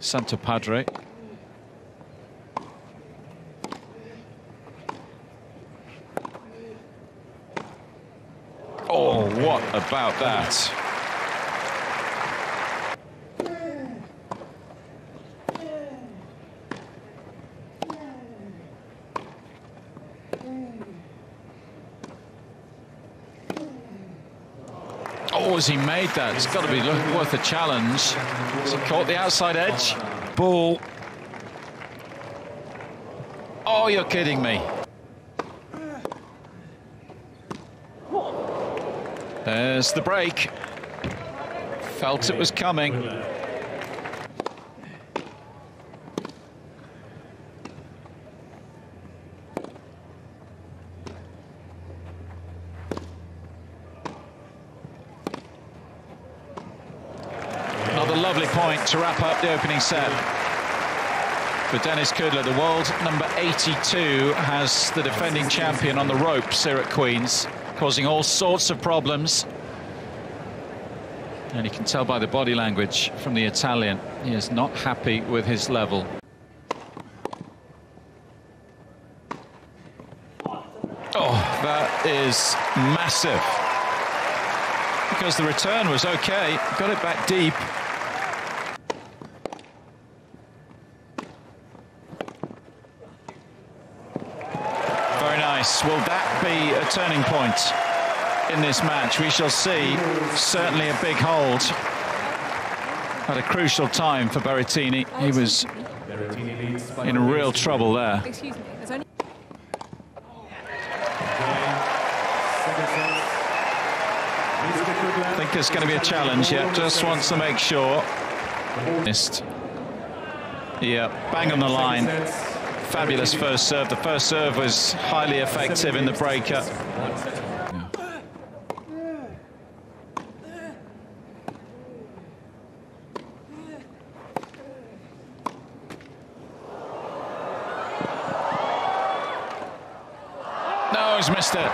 Santopadre. Oh, what about that? He made that? It's got to be worth a challenge. Has he caught the outside edge? Ball. Oh, you're kidding me. There's the break. Felt it was coming. Point to wrap up the opening set. For Denis Kudla, the world number 82 has the defending champion on the ropes here at Queen's, causing all sorts of problems. And you can tell by the body language from the Italian, he is not happy with his level. Oh, that is massive. Because the return was okay, got it back deep. Nice. Will that be a turning point in this match? We shall see. Certainly a big hold at a crucial time for Berrettini. He was in real trouble there. Excuse me. There's only I think it's going to be a challenge, yeah. Just wants to make sure. Missed. Yeah, bang on the line. Fabulous first serve. The first serve was highly effective in the breakup. No, he's missed it.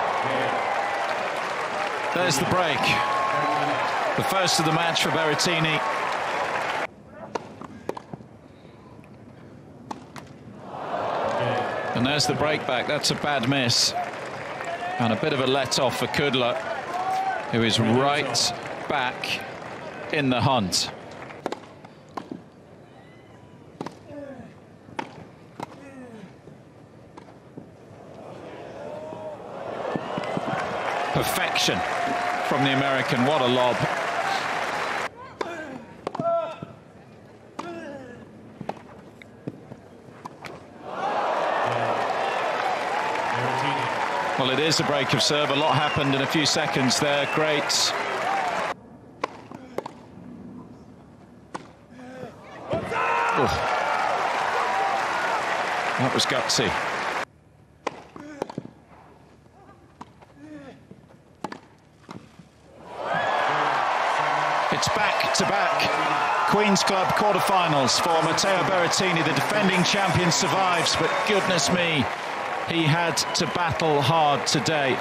There's the break. The first of the match for Berrettini. And there's the breakback. That's a bad miss. And a bit of a let off for Kudla, who is right back in the hunt. Perfection from the American. What a lob. Well, it is a break of serve. A lot happened in a few seconds there. Great. That was gutsy. It's back to back. Queen's Club quarterfinals for Matteo Berrettini. The defending champion survives, but goodness me, he had to battle hard today.